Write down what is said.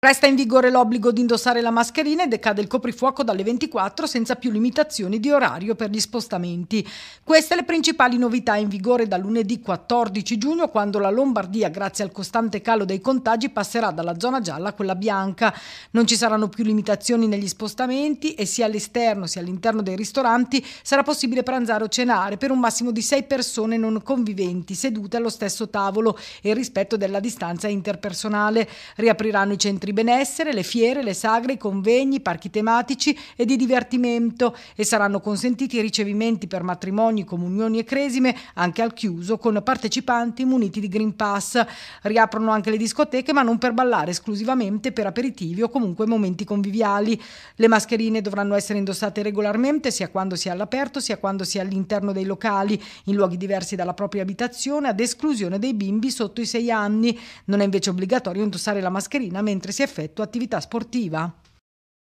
Resta in vigore l'obbligo di indossare la mascherina e decade il coprifuoco dalle 24 senza più limitazioni di orario per gli spostamenti. Queste le principali novità in vigore da lunedì 14 giugno quando la Lombardia, grazie al costante calo dei contagi, passerà dalla zona gialla a quella bianca. Non ci saranno più limitazioni negli spostamenti e sia all'esterno sia all'interno dei ristoranti sarà possibile pranzare o cenare per un massimo di sei persone non conviventi sedute allo stesso tavolo e rispetto della distanza interpersonale. Riapriranno i centri benessere, le fiere, le sagre, i convegni, i parchi tematici e di divertimento e saranno consentiti ricevimenti per matrimoni, comunioni e cresime anche al chiuso con partecipanti muniti di Green Pass. Riaprono anche le discoteche ma non per ballare, esclusivamente per aperitivi o comunque momenti conviviali. Le mascherine dovranno essere indossate regolarmente sia quando si è all'aperto sia quando si è all'interno dei locali, in luoghi diversi dalla propria abitazione, ad esclusione dei bimbi sotto i 6 anni. Non è invece obbligatorio indossare la mascherina mentre si effettua attività sportiva.